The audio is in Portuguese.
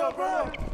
Go, go.